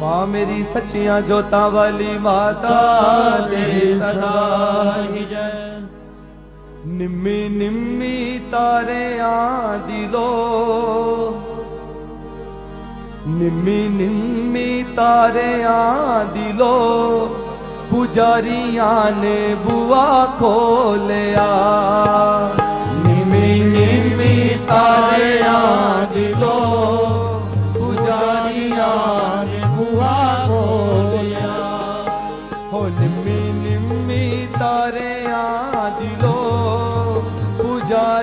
माँ मेरी सच्चियाँ जोता वाली माता निम्मी निम्मी तारे आ दिलो निम्मी निम्मी तारे आ दिलो पुजारिया ने बुआ खोलिया। निम्मी निम्मी तारे आ दिलो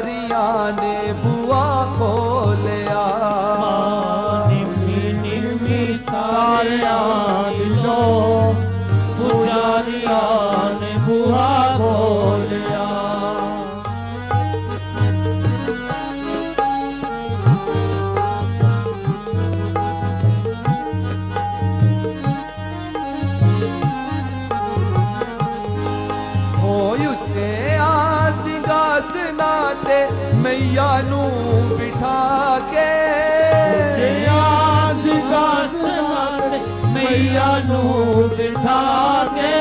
पुजारिया ने बुआ खोलिया निम्मी निम्मी तारिया दिलो पुजारिया ने बुआ ते मैया नू बिठा के याद गाते मैया नू बिठा के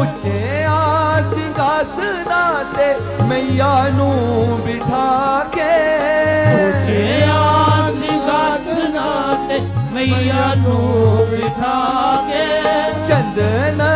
उच्चे आस गासना ते मैया नू बिठा के उच्चे आस गासना ते मैया बिठा के चंदना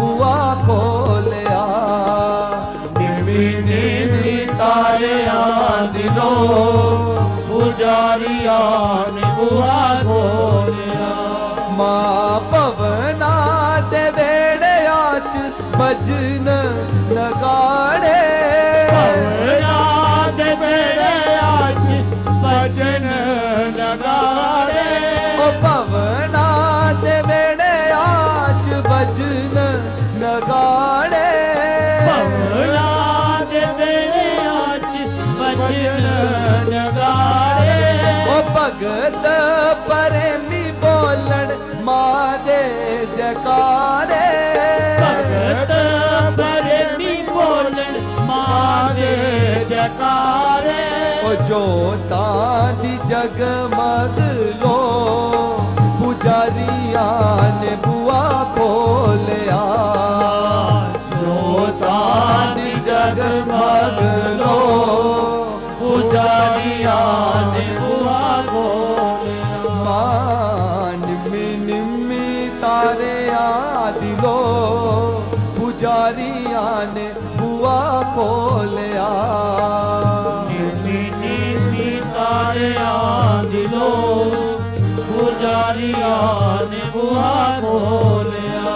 निवारिया निवार भगत परमी बोलण मारे जकारे। भगत परमी बोलण मारे जकारे। ओ जो तादी जग मद लो पुजारिया ने बुआ खोलिया। जग मद लो पुजारिया ਬੂਆ ਖੋਲਿਆ ਨੀਤੀ हुआ खोलिया तारिया दिलो पुजारिया ਨੇ हुआ खोलिया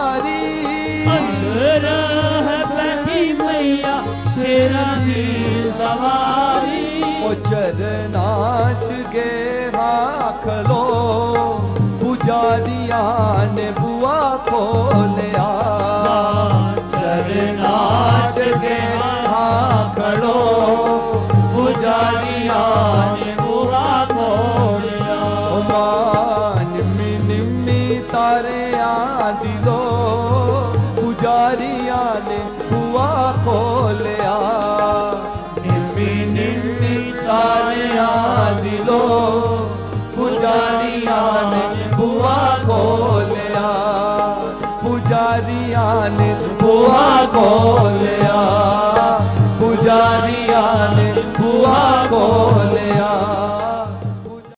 ने बुआ बोलिया। पुजारिया ने बुआ खोलिया